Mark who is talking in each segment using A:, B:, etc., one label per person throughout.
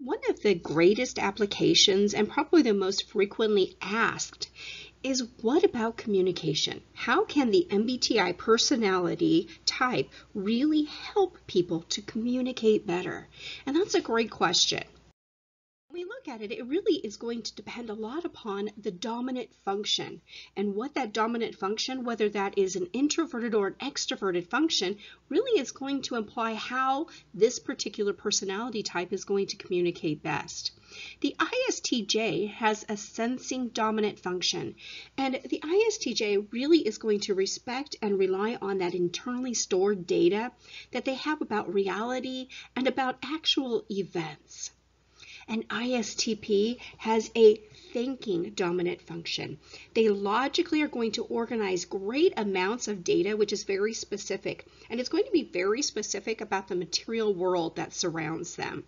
A: One of the greatest applications and probably the most frequently asked is what about communication? How can the MBTI personality type really help people to communicate better? And that's a great question. When we look at it, it really is going to depend a lot upon the dominant function and what that dominant function, whether that is an introverted or an extroverted function, really is going to imply how this particular personality type is going to communicate best. The ISTJ has a sensing dominant function, and the ISTJ really is going to respect and rely on that internally stored data that they have about reality and about actual events. An ISTP has a thinking dominant function. They logically are going to organize great amounts of data, which is very specific, and it's going to be very specific about the material world that surrounds them.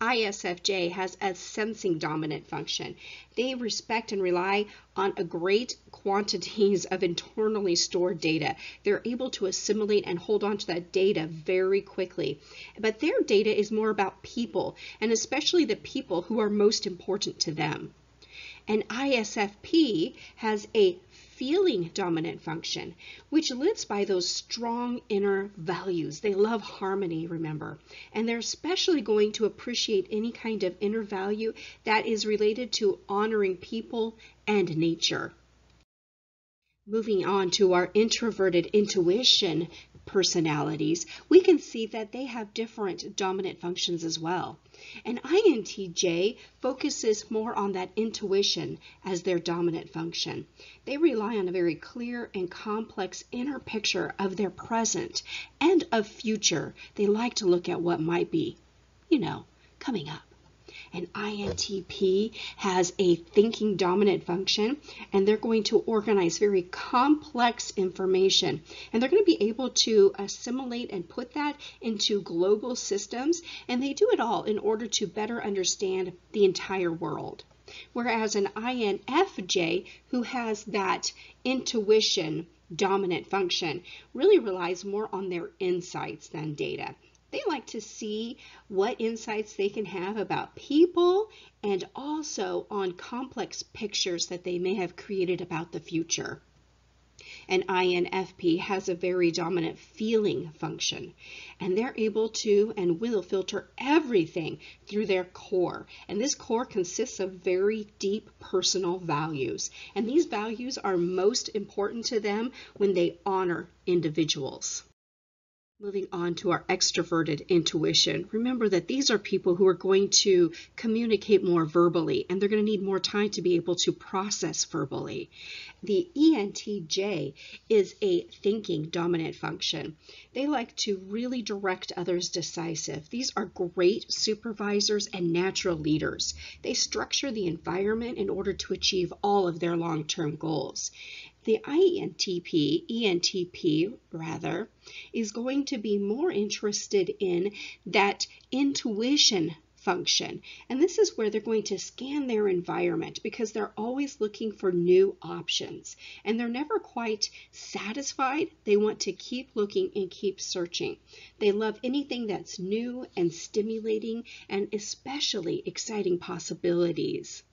A: ISFJ has a sensing dominant function. They respect and rely on a great quantities of internally stored data. They're able to assimilate and hold on to that data very quickly. But their data is more about people, and especially the people who are most important to them. An ISFP has a feeling dominant function, which lives by those strong inner values. They love harmony, remember, and they're especially going to appreciate any kind of inner value that is related to honoring people and nature. Moving on to our introverted intuition personalities, we can see that they have different dominant functions as well. An INTJ focuses more on that intuition as their dominant function. They rely on a very clear and complex inner picture of their present and of future. They like to look at what might be, you know, coming up. An INTP has a thinking dominant function, and they're going to organize very complex information. And they're going to be able to assimilate and put that into global systems, and they do it all in order to better understand the entire world. Whereas an INFJ, who has that intuition dominant function, really relies more on their insights than data. They like to see what insights they can have about people and also on complex pictures that they may have created about the future. An INFP has a very dominant feeling function, and they're able to and will filter everything through their core. And this core consists of very deep personal values. And these values are most important to them when they honor individuals. Moving on to our extroverted intuition, remember that these are people who are going to communicate more verbally and they're going to need more time to be able to process verbally. The ENTJ is a thinking dominant function. They like to really direct others decisive. These are great supervisors and natural leaders. They structure the environment in order to achieve all of their long-term goals. The INTP, ENTP rather, is going to be more interested in that intuition function. And this is where they're going to scan their environment because they're always looking for new options and they're never quite satisfied. They want to keep looking and keep searching. They love anything that's new and stimulating and especially exciting possibilities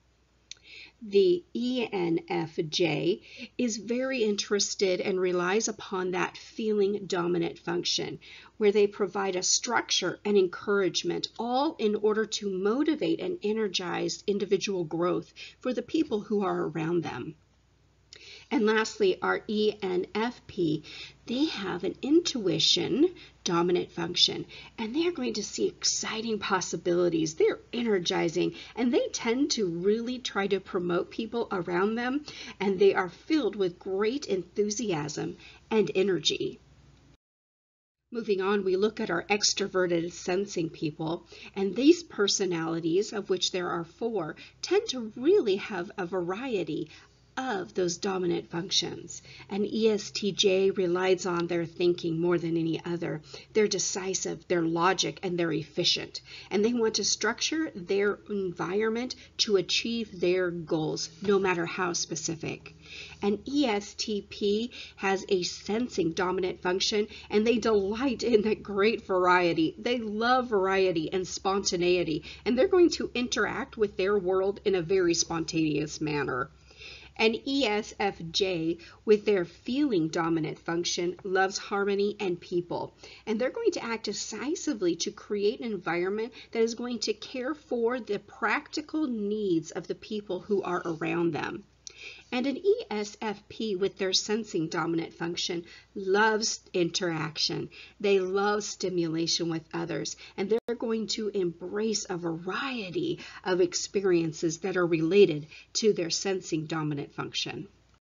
A: the ENFJ is very interested and relies upon that feeling dominant function, where they provide a structure and encouragement, all in order to motivate and energize individual growth for the people who are around them. And lastly, our ENFP, they have an intuition dominant function and they are going to see exciting possibilities. They're energizing and they tend to really try to promote people around them and they are filled with great enthusiasm and energy. Moving on, we look at our extroverted sensing people, and these personalities, of which there are four, tend to really have a variety of those dominant functions. And ESTJ relies on their thinking more than any other. They're decisive, they're logic, and they're efficient. And they want to structure their environment to achieve their goals, no matter how specific. And ESTP has a sensing dominant function, and they delight in that great variety. They love variety and spontaneity, and they're going to interact with their world in a very spontaneous manner. And ESFJ, with their feeling dominant function, loves harmony and people. And they're going to act decisively to create an environment that is going to care for the practical needs of the people who are around them. And an ESFP with their sensing dominant function loves interaction. They love stimulation with others, and they're going to embrace a variety of experiences that are related to their sensing dominant function.